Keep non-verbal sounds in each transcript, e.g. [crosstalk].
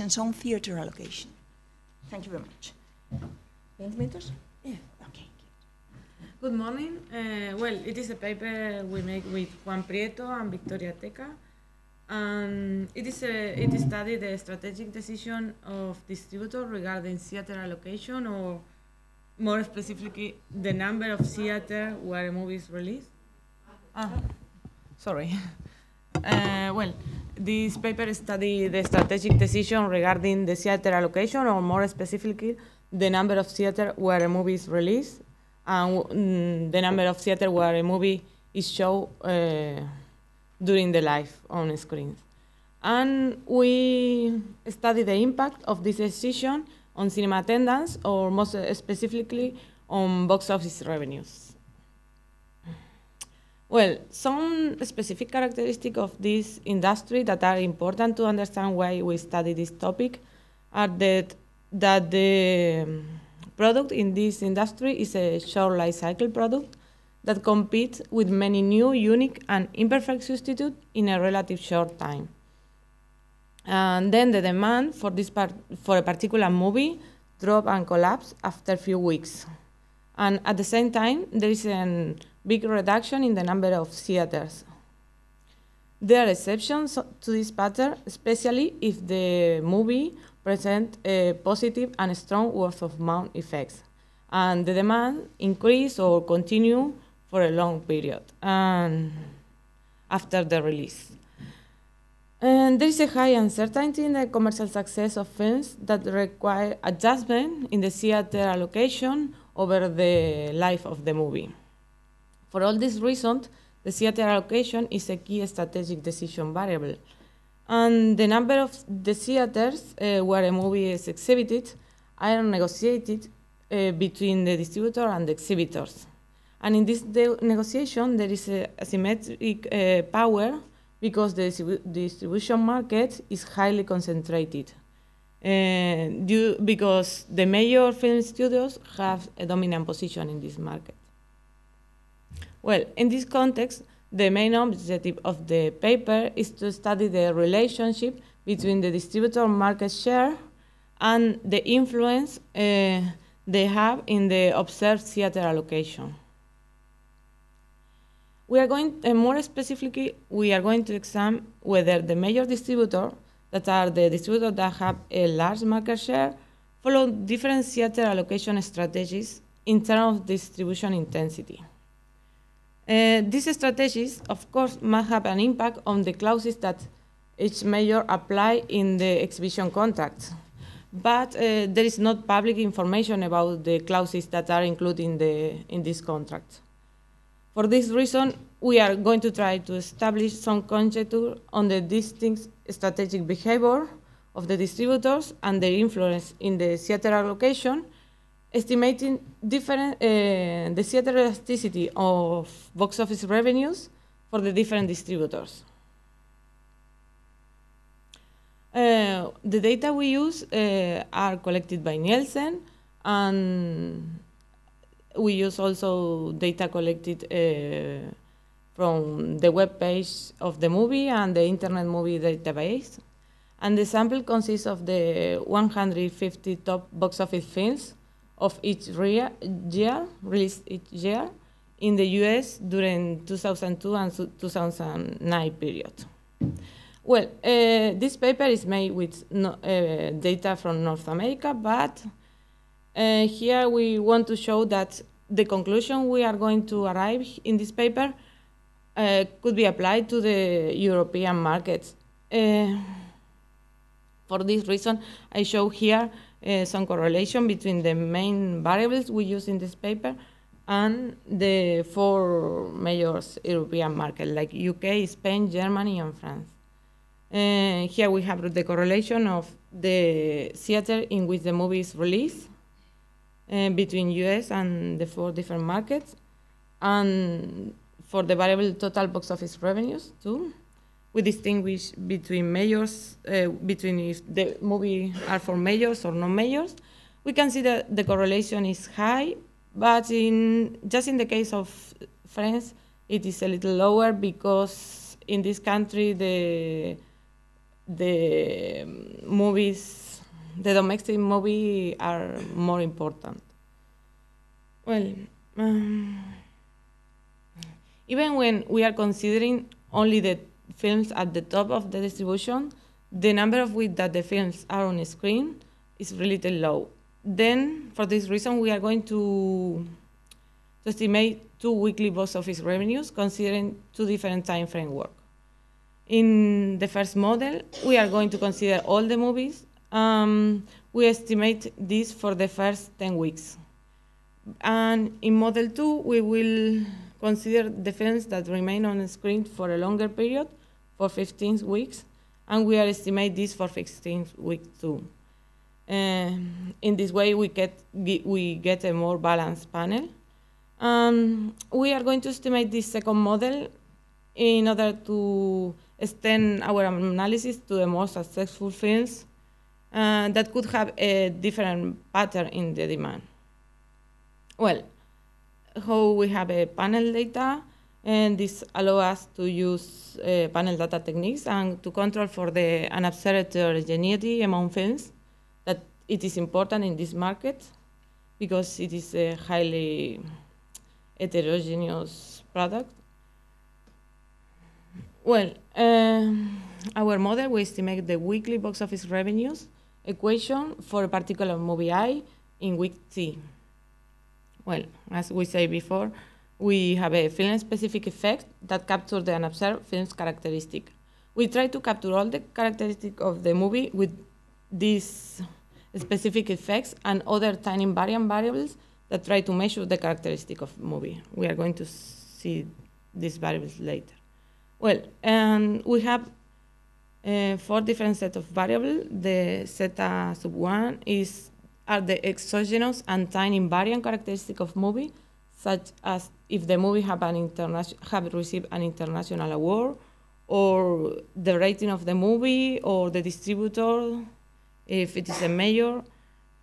on theater allocation. Thank you very much. 20 minutes? Yeah, okay. Good morning. Uh, well, it is a paper we make with Juan Prieto and Victoria Ateca. And it is a, it studied the strategic decision of distributor regarding theater allocation or more specifically the number of theater where a movie is released. Ah, sorry. [laughs] Uh, well, this paper studied the strategic decision regarding the theater allocation, or more specifically, the number of theater where a movie is released, and mm, the number of theater where a movie is shown uh, during the live on screens. And we studied the impact of this decision on cinema attendance, or most specifically on box office revenues. Well, some specific characteristics of this industry that are important to understand why we study this topic are that, that the um, product in this industry is a short life cycle product that competes with many new, unique, and imperfect substitutes in a relative short time. And then the demand for, this part, for a particular movie drop and collapse after a few weeks. And at the same time, there is an big reduction in the number of theaters. There are exceptions to this pattern, especially if the movie presents a positive and strong word of mouth effects, and the demand increase or continue for a long period and after the release. And there is a high uncertainty in the commercial success of films that require adjustment in the theater allocation over the life of the movie. For all these reasons, the theater allocation is a key strategic decision variable. And the number of the theaters uh, where a movie is exhibited are negotiated uh, between the distributor and the exhibitors. And in this negotiation, there is a asymmetric uh, power because the distribution market is highly concentrated. Uh, due, because the major film studios have a dominant position in this market. Well, in this context, the main objective of the paper is to study the relationship between the distributor market share and the influence uh, they have in the observed theater allocation. We are going, uh, more specifically, we are going to examine whether the major distributor, that are the distributors that have a large market share, follow different theater allocation strategies in terms of distribution intensity. Uh, these strategies, of course, must have an impact on the clauses that each major apply in the exhibition contracts. But uh, there is not public information about the clauses that are included in, the, in this contract. For this reason, we are going to try to establish some conjecture on the distinct strategic behavior of the distributors and their influence in the theater allocation estimating different, uh, the theater elasticity of box office revenues for the different distributors. Uh, the data we use uh, are collected by Nielsen, and we use also data collected from the web page of the movie and the Internet Movie Database. And the sample consists of the 150 top box office films of each year, released each year in the US during 2002 and 2009 period. Well, uh, this paper is made with no, uh, data from North America, but uh, here we want to show that the conclusion we are going to arrive in this paper could be applied to the European markets. For this reason, I show here uh, some correlation between the main variables we use in this paper and the four major European markets like UK, Spain, Germany, and France. Uh, here we have the correlation of the theater in which the movie is released uh, between US and the four different markets, and for the variable total box office revenues too we distinguish between majors, uh, between if the movie are for majors or non-majors. We can see that the correlation is high, but in just in the case of France, it is a little lower because in this country the the movies, the domestic movie are more important. Well, um, even when we are considering only the films at the top of the distribution, the number of weeks that the films are on screen is relatively low. Then, for this reason, we are going to, to estimate two weekly box office revenues considering two different time framework. In the first model, we are going to consider all the movies. Um, we estimate this for the first 10 weeks. And in model two, we will consider the films that remain on the screen for a longer period, for 15 weeks, and we are estimate this for 16 weeks too. Uh, in this way, we get, we get a more balanced panel. Um, we are going to estimate this second model in order to extend our analysis to the most successful films uh, that could have a different pattern in the demand. Well, how we have a panel data, and this allow us to use uh, panel data techniques and to control for the unobserved heterogeneity among films that it is important in this market because it is a highly heterogeneous product. Well, um, our model we estimate the weekly box office revenues equation for a particular movie I in week T. Well, as we say before, we have a film-specific effect that captures the unobserved film's characteristic. We try to capture all the characteristics of the movie with these specific effects and other time invariant variables that try to measure the characteristic of movie. We are going to see these variables later. Well, and we have uh, four different sets of variables. The zeta sub one is are the exogenous and time invariant characteristic of movie, such as if the movie have, an have received an international award, or the rating of the movie, or the distributor, if it is a major.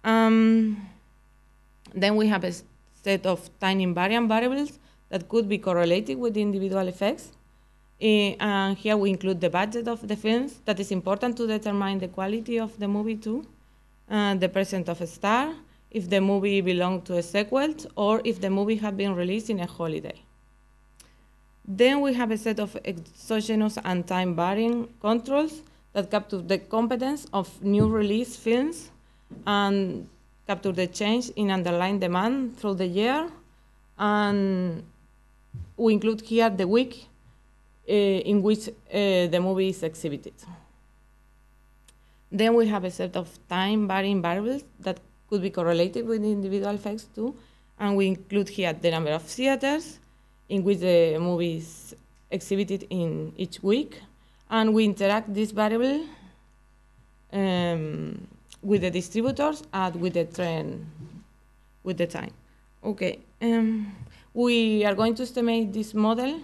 Um, then we have a set of time invariant variables that could be correlated with the individual effects. Uh, and here we include the budget of the films that is important to determine the quality of the movie too uh, the presence of a star, if the movie belonged to a sequel, or if the movie had been released in a holiday. Then we have a set of exogenous and time varying controls that capture the competence of new release films and capture the change in underlying demand through the year. And we include here the week uh, in which uh, the movie is exhibited. Then we have a set of time varying variables that could be correlated with individual effects too. And we include here the number of theaters in which the movie is exhibited in each week. And we interact this variable um, with the distributors and with the trend, with the time. Okay, um, we are going to estimate this model,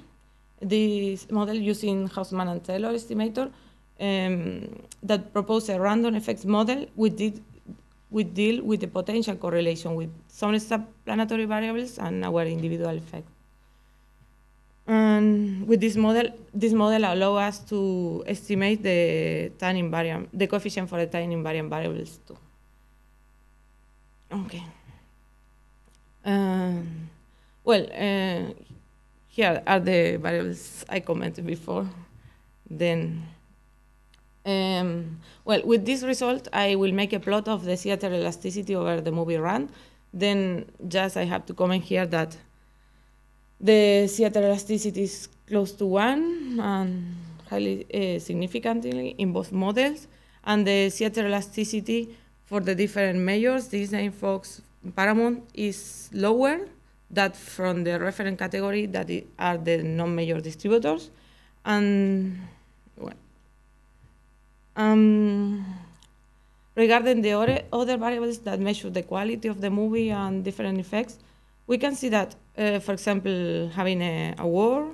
this model using Hausman and Taylor estimator um, that propose a random effects model which, did, deal with the potential correlation with some explanatory variables and our individual effect. And with this model, this model allows us to estimate the time invariant, the coefficient for the time invariant variables too. Okay. Um, well, uh, here are the variables I commented before. Then um, well, with this result, I will make a plot of the theater elasticity over the movie run. Then just I have to comment here that the theater elasticity is close to one and highly uh, significantly in both models. And the theater elasticity for the different majors, Disney, Fox, Paramount, is lower that from the reference category that are the non-major distributors. And well, um, regarding the other, other variables that measure the quality of the movie and different effects, we can see that, uh, for example, having a award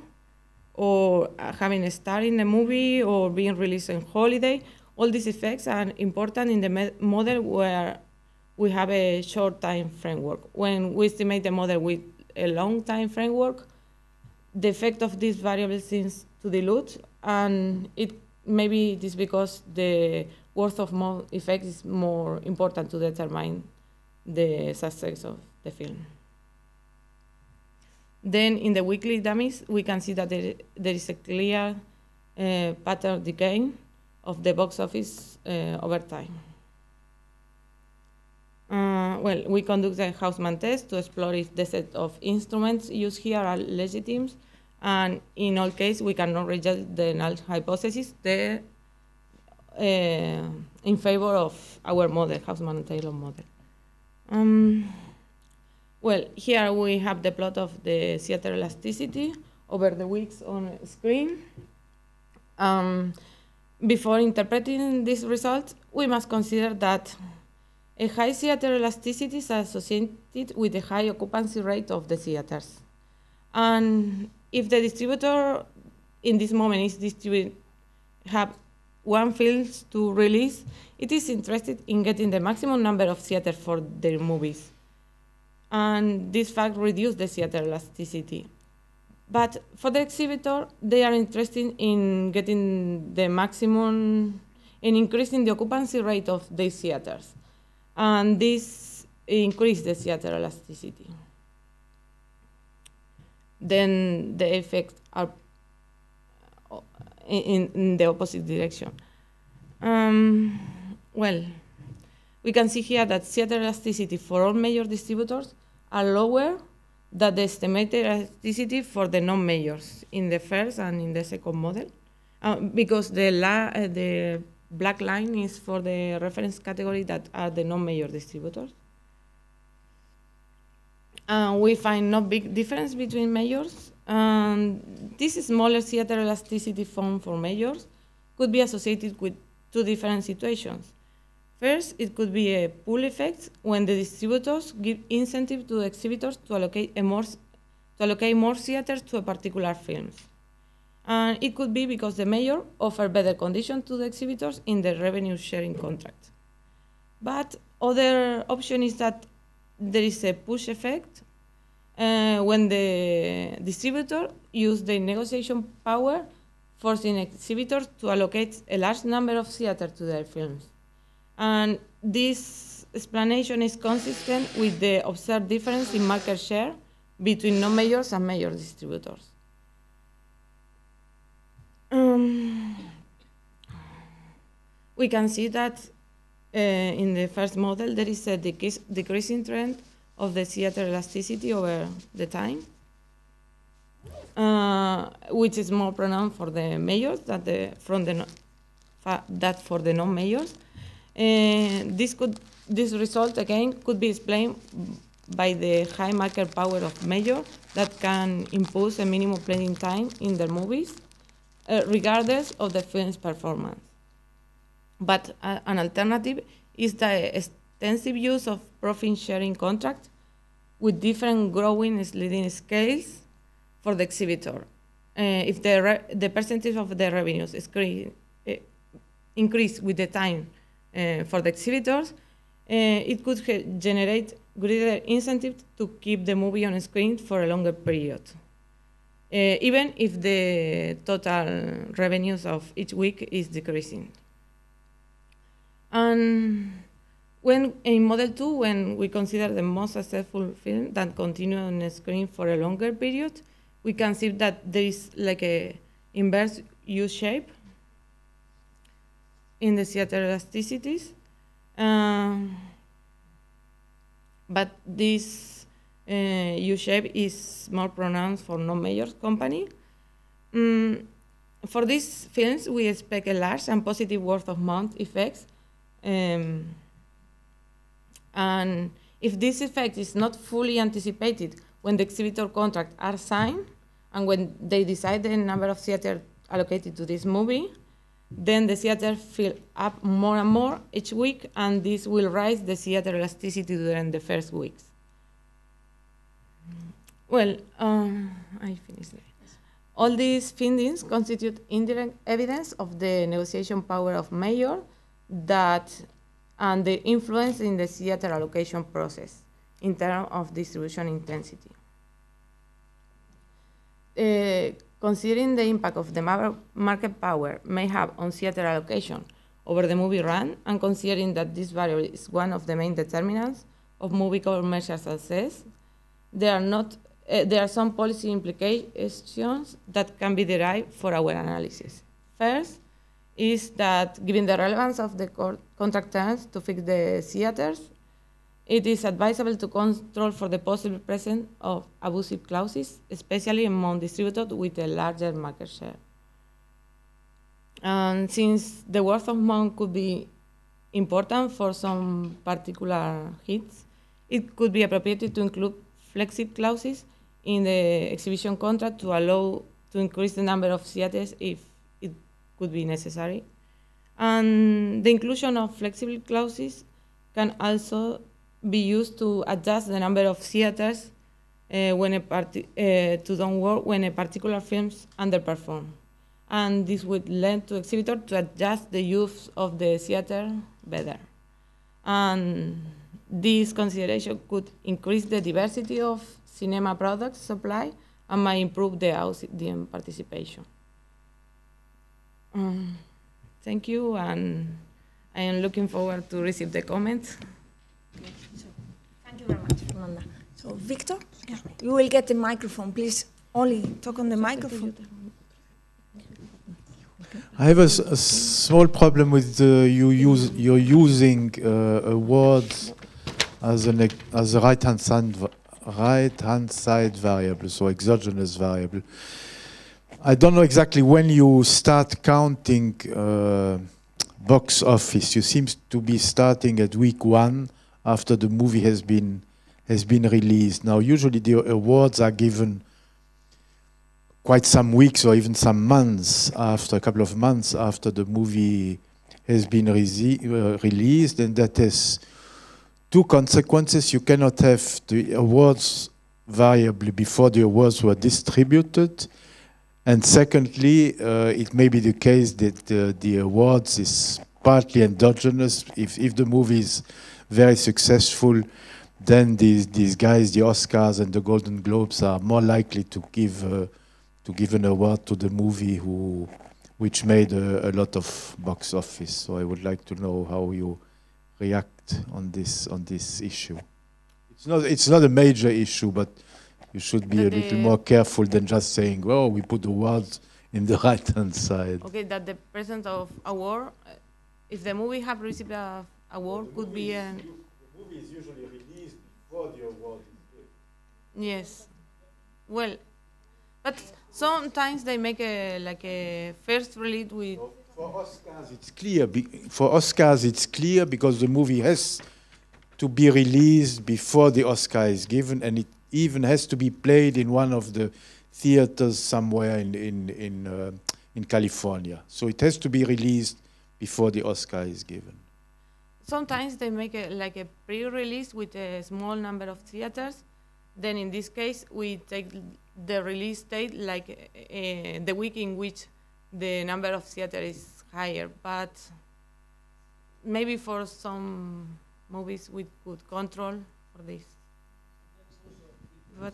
or uh, having a star in the movie or being released on holiday, all these effects are important in the model where we have a short time framework. When we estimate the model with a long time framework, the effect of these variables seems to dilute and it maybe it is because the word of mouth effect is more important to determine the success of the film. Then in the weekly dummies, we can see that there, there is a clear uh, pattern decay of the box office uh, over time. Uh, well, we conduct the Hausman test to explore if the set of instruments used here are legitimate, and in all cases, we cannot reject the null hypothesis the, uh, in favor of our model, Hausman and Taylor model. Um, well, here we have the plot of the theater elasticity over the weeks on screen. Um, before interpreting these results, we must consider that a high theater elasticity is associated with a high occupancy rate of the theaters. And if the distributor in this moment is distribute have one film to release, it is interested in getting the maximum number of theaters for their movies. And this fact reduces the theater elasticity. But for the exhibitor, they are interested in getting the maximum, in increasing the occupancy rate of these theaters. And this increases the theater elasticity. Then the effects are in, in the opposite direction. Um, well, we can see here that theater elasticity for all major distributors are lower than the estimated elasticity for the non-majors in the first and in the second model, uh, because the, la uh, the black line is for the reference category that are the non-major distributors. Uh, we find no big difference between majors. Um, this smaller theater elasticity found for majors could be associated with two different situations. First, it could be a pull effect when the distributors give incentive to the exhibitors to allocate, more, to allocate more theaters to a particular film. And it could be because the mayor offer better conditions to the exhibitors in the revenue sharing contract. But other option is that there is a push effect uh, when the distributor use the negotiation power forcing exhibitors to allocate a large number of theaters to their films. And this explanation is consistent with the observed difference in market share between non-majors and major distributors. Um, we can see that uh, in the first model there is a decrease, decreasing trend of the theater elasticity over the time, uh, which is more pronounced for the majors than the, from the, that for the non-majors. Uh, this could this result again could be explained by the high market power of major that can impose a minimum playing time in their movies, uh, regardless of the film's performance. But uh, an alternative is the extensive use of profit sharing contracts with different growing sliding scales for the exhibitor. Uh, if the, the percentage of the revenues is uh, increase with the time uh, for the exhibitors, uh, it could generate greater incentive to keep the movie on screen for a longer period. Uh, even if the total revenues of each week is decreasing. And when in Model 2, when we consider the most successful film that continue on the screen for a longer period, we can see that there is like a inverse U shape in the theater elasticities. Um, but this uh, U-shape is more pronounced for non-major company. Um, for these films, we expect a large and positive word of mouth effects. Um, and if this effect is not fully anticipated when the exhibitor contracts are signed and when they decide the number of theater allocated to this movie, then the theater fill up more and more each week, and this will raise the theater elasticity during the first weeks. Well, um, I finished. All these findings constitute indirect evidence of the negotiation power of mayor that and the influence in the theater allocation process in terms of distribution intensity. Uh, considering the impact of the market power may have on theater allocation over the movie run, and considering that this variable is one of the main determinants of movie commercial success, there are not uh, there are some policy implications that can be derived for our analysis. First is that given the relevance of the contract terms to fix the theaters, it is advisable to control for the possible presence of abusive clauses, especially among distributors with a larger market share. And since the worth of mouth could be important for some particular hits, it could be appropriate to include flexible clauses in the exhibition contract to allow to increase the number of theaters if could be necessary. And the inclusion of flexible clauses can also be used to adjust the number of theaters uh, when a uh, to don't work when a particular films underperform and this would lead to exhibitors to adjust the use of the theater better. And this consideration could increase the diversity of cinema products supply and might improve the audience participation. Um, thank you, and I am looking forward to receive the comments. thank you very much, Fernanda. So, Victor, yeah. you will get the microphone. Please only talk on the microphone. I have a, a small problem with the, you use you're using uh, a word as an as a right hand side right hand side variable, so exogenous variable. I don't know exactly when you start counting uh, box office. You seem to be starting at week one after the movie has been has been released. Now, usually the awards are given quite some weeks or even some months after, a couple of months after the movie has been uh, released, and that has two consequences. You cannot have the awards variably before the awards were distributed. And secondly, uh, it may be the case that uh, the awards is partly endogenous. If, if the movie is very successful, then these, these guys, the Oscars and the Golden Globes, are more likely to give uh, to give an award to the movie who, which made a, a, lot of box office. So I would like to know how you react on this on this issue. It's not it's not a major issue, but you should be that a little more careful than just saying, "Oh, we put the words in the [laughs] right hand side." Okay, that the presence of award, uh, if the movie have received a award, could be an. The movie is usually released before the award is given. Yes, well, but Sometimes they make a like a first release with. For Oscars, it's clear. For Oscars, it's clear because the movie has to be released before the Oscar is given, and it even has to be played in one of the theaters somewhere in in in uh, in California. So it has to be released before the Oscar is given. Sometimes they make a, like a pre-release with a small number of theaters. Then in this case, we take the release date like uh, the week in which the number of theater is higher, but maybe for some movies with good control for this. But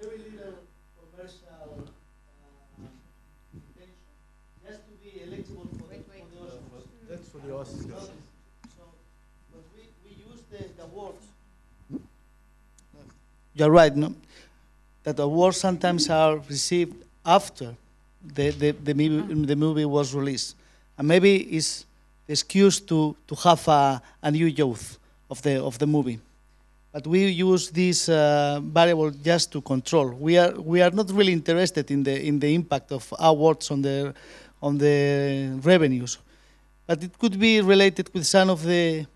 very little commercial uh, intention. has to be eligible for, the, for the Oscars. That's for the Oscars. So, but we, we use the, the awards you're right, no? That awards sometimes are received after the, the, the, movie, the movie was released. And maybe it's the excuse to, to have a, a new youth of the, of the movie. But we use this uh, variable just to control. We are, we are not really interested in the, in the impact of awards on the, on the revenues. But it could be related with some of the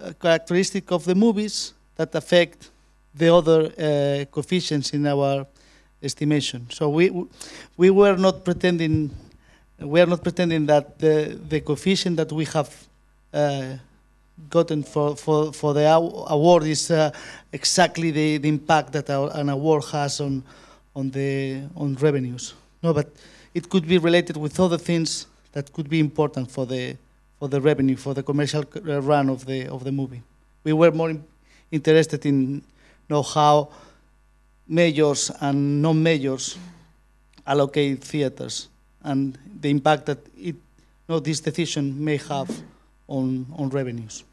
uh, characteristics of the movies that affect the other uh, coefficients in our estimation. So we we were not pretending we are not pretending that the the coefficient that we have uh, gotten for, for, for the award is uh, exactly the, the impact that our, an award has on on the on revenues. No, but it could be related with other things that could be important for the for the revenue for the commercial run of the of the movie. We were more interested in know how majors and non-majors allocate theaters and the impact that it, you know, this decision may have on, on revenues.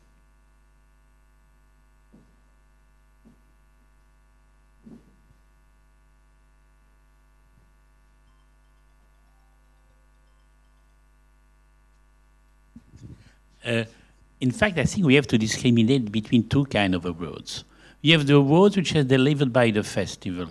In fact, I think we have to discriminate between two kind of awards. You have the awards which are delivered by the festival,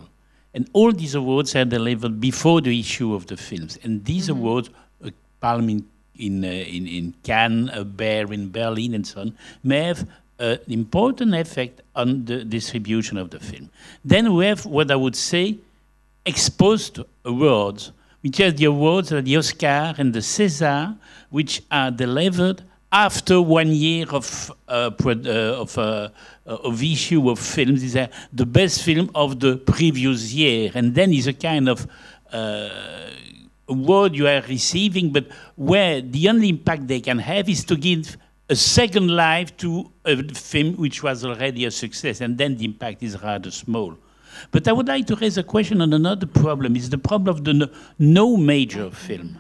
and all these awards are delivered before the issue of the films. And these Mhm. awards, uh, Palm in in, uh, in in Cannes, a Bear in Berlin, and so on, may have an important effect on the distribution of the film. Then we have what I would say exposed awards, which are the awards of the Oscar and the César, which are delivered after one year of uh, uh, of, uh, of issue of films. Are the best film of the previous year, and then is a kind of uh, award you are receiving, but where the only impact they can have is to give a second life to a film which was already a success, and then the impact is rather small. But I would like to raise a question on another problem. It's the problem of the no, no major film.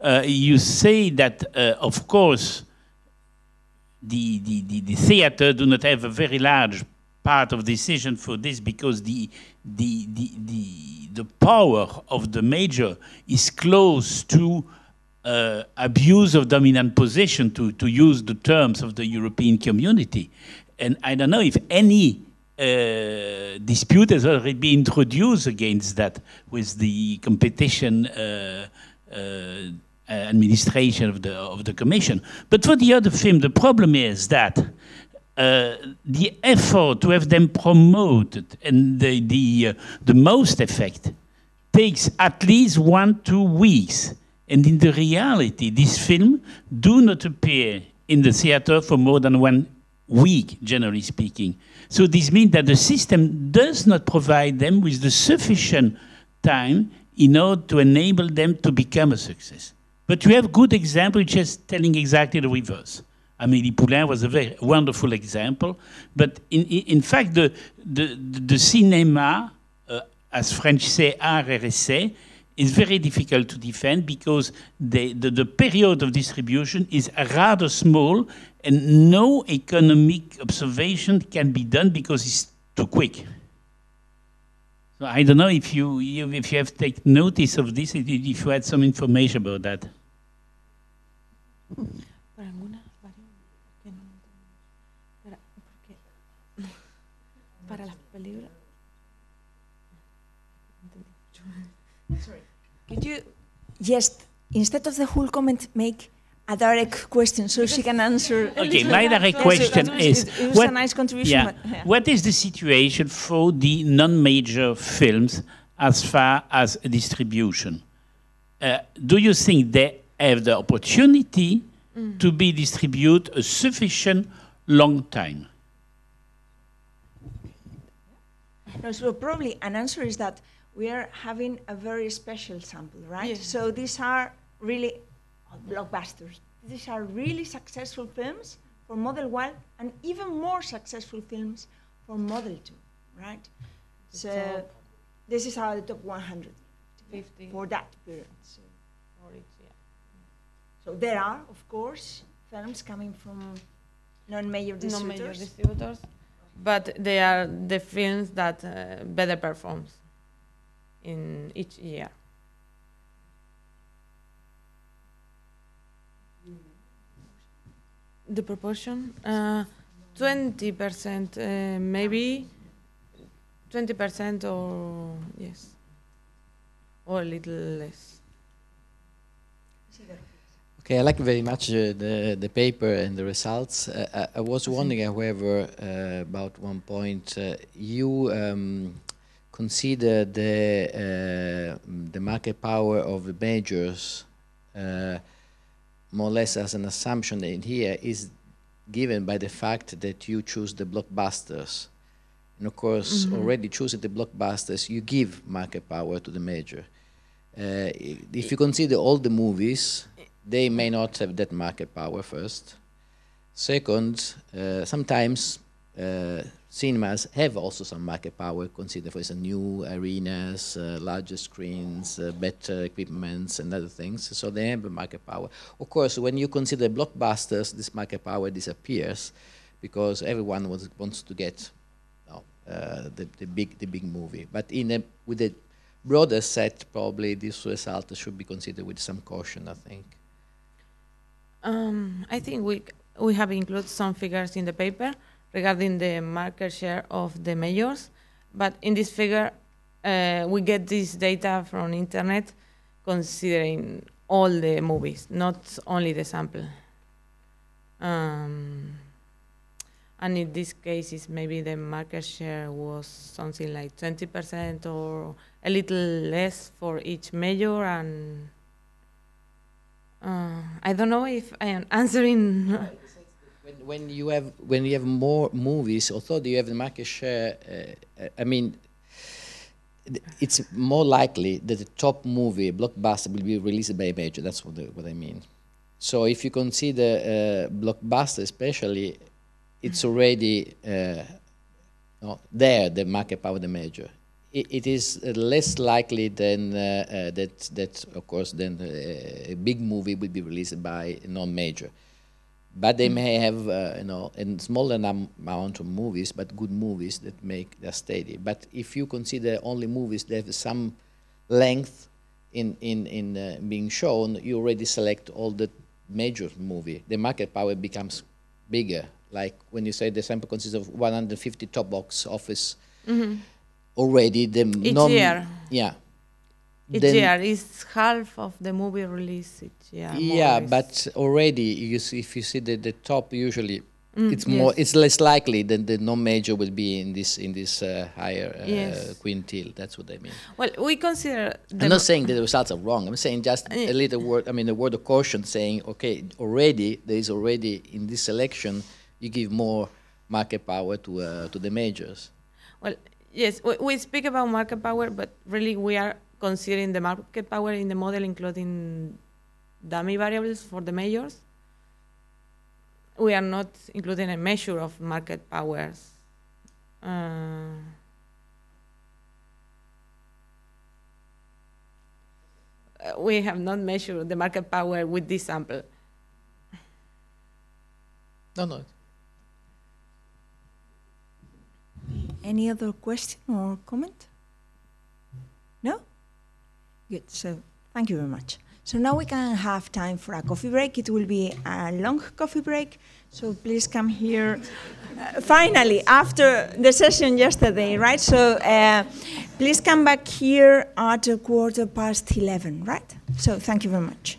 Uh, you say that, uh, of course, the, the, the, the theater do not have a very large part of decision for this because the, the, the, the, the power of the major is close to uh, abuse of dominant position, to, to use the terms of the European community. And I don't know if any uh, dispute has already been introduced against that with the competition uh, uh, administration of the, of the commission. But for the other film, the problem is that uh, the effort to have them promoted and the, the, uh, the most effect takes at least one, two weeks. And in the reality, this film do not appear in the theater for more than one week, generally speaking. So this means that the system does not provide them with the sufficient time in order to enable them to become a success. But you have good example which is telling exactly the reverse. Amélie Poulain was a very wonderful example. But in, in, fact, the, the, the cinema, uh, as French say, art is very difficult to defend because the, the period of distribution is rather small and no economic observation can be done because it's too quick. So I don't know if you, you if you have taken notice of this, if if you had some information about that. Para alguna variable que no entendemos. Para, porque [laughs] para las películas. Could you just, instead of the whole comment, make a direct question so she can answer? Okay, my direct question is It, it what- nice. Yeah. but- yeah. What is the situation for the non-major films as far as distribution? Uh, do you think they have the opportunity to be distributed a sufficient long time? No, so probably an answer is that we are having a very special sample, right? Yes. So these are really blockbusters. These are really successful films for Model 1 and even more successful films for Model 2, right? The so top this is our top 100 50 for that period. So, yeah. so there are, of course, films coming from non-major No distributors. major distributors, but they are the films that uh, better performs in each year. The proportion, uh, twenty percent, uh, maybe twenty percent, or yes, or a little less. Okay, I like very much uh, the the paper and the results. Uh, I, I was wondering, however, uh, about one point. Uh, you um, consider the uh, the market power of the majors uh, more or less as an assumption in here is given by the fact that you choose the blockbusters. And of course, Mhm. already choosing the blockbusters, you give market power to the major. Uh, if you consider all the movies, they may not have that market power first. Second, uh, sometimes cinemas have also some market power. Consider, for instance, new arenas, uh, larger screens, uh, better equipments, and other things. So they have market power. Of course, when you consider blockbusters, this market power disappears because everyone wants, wants to get uh, the, the big the big movie. But in a, with a broader set, probably this result should be considered with some caution. I think. Um, I think we we have included some figures in the paper regarding the market share of the majors, but in this figure, uh, we get this data from internet, considering all the movies, not only the sample. Um, and in this case, maybe the market share was something like 20% or a little less for each major and uh, I don't know if I am answering. [laughs] when, when you have when you have more movies, although you have the market share, uh, I mean, it's more likely that the top movie, blockbuster, will be released by a major. That's what the, what I mean. So if you consider uh, blockbuster, especially, it's already uh, no, there the market power of the major it, is less likely than uh, uh, that. That of course, then uh, a big movie will be released by non-major, but they may have you know a smaller amount of movies, but good movies that make that steady. But if you consider only movies that have some length in in in uh, being shown, you already select all the major movie. The market power becomes bigger. Like when you say the sample consists of 150 top box office. Mm -hmm already the each non year. Yeah. Each then, year is half of the movie release each year. Yeah, but already you see, if you see the, the top usually mm, it's more yes. it's less likely that the non-major will be in this in this uh, higher uh, yes. quintile. That's what I mean. Well, we consider. I'm not saying that the results are wrong. I'm saying just uh, a little word. I mean, a word of caution, saying okay, already there is already in this selection you give more market power to uh, to the majors. Well, Yes, we, we speak about market power, but really we are considering the market power in the model, including dummy variables for the majors. We are not including a measure of market powers. Uh, we have not measured the market power with this sample. No, no, Any other question or comment? Good. So thank you very much. So now we can have time for a coffee break. It will be a long coffee break. So please come here. Uh, finally, after the session yesterday, right? So uh, please come back here at a quarter past 11, right? So thank you very much.